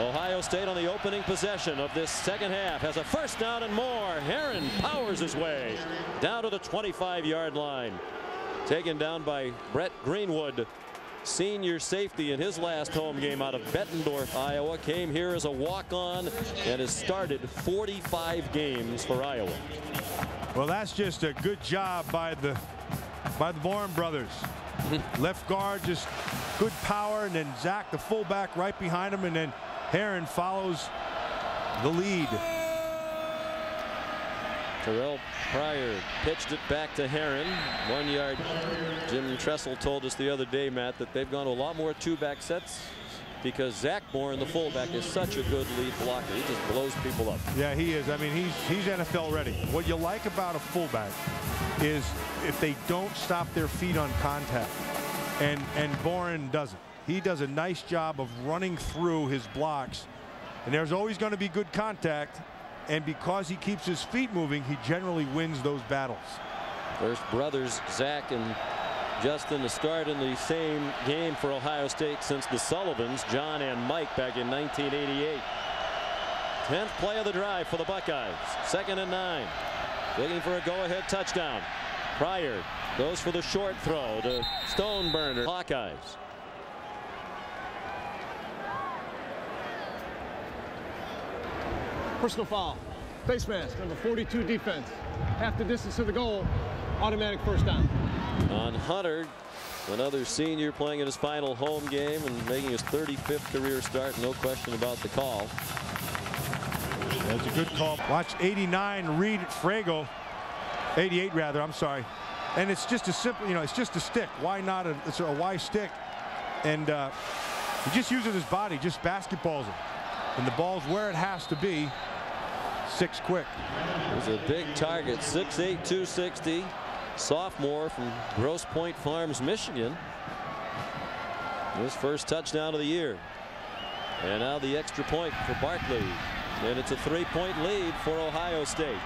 Ohio State on the opening possession of this second half has a first down and more. Herron powers his way down to the 25 yard line. Taken down by Brett Greenwood. Senior safety in his last home game out of Bettendorf, Iowa, came here as a walk-on and has started 45 games for Iowa. Well, that's just a good job by the by the Boren brothers. Left guard, just good power, and then Zach, the fullback, right behind him, and then Herron follows the lead. Terrelle Pryor pitched it back to Herron. One yard. Jim Tressel told us the other day, Matt, that they've gone to a lot more two-back sets because Zach Boren, the fullback, is such a good lead blocker. He just blows people up. Yeah, he is. I mean, he's he's NFL ready. What you like about a fullback is if they don't stop their feet on contact, and and Boren doesn't. He does a nice job of running through his blocks, and there's always going to be good contact. And because he keeps his feet moving, he generally wins those battles. First brothers Zach and Justin to start in the same game for Ohio State since the Sullivans, John and Mike back in 1988. 10th play of the drive for the Buckeyes. Second and nine. Looking for a go-ahead touchdown. Pryor goes for the short throw to Stoneburner. Hawkeyes. Personal foul. Face mask, number 42 defense. Half the distance to the goal. Automatic first down. On Hunter, another senior playing in his final home game and making his 35th career start. No question about the call. That's a good call. Watch 89 Reid Fragel. 88 rather, I'm sorry. And it's just a simple, you know, it's just a stick. Why not a, it's a Y stick? And uh, he just uses his body, just basketballs it. And the ball's where it has to be. Six quick. He's a big target, 6'8", 260. Sophomore from Grosse Pointe Farms, Michigan. His first touchdown of the year. And now the extra point for Barclay. And it's a three-point lead for Ohio State.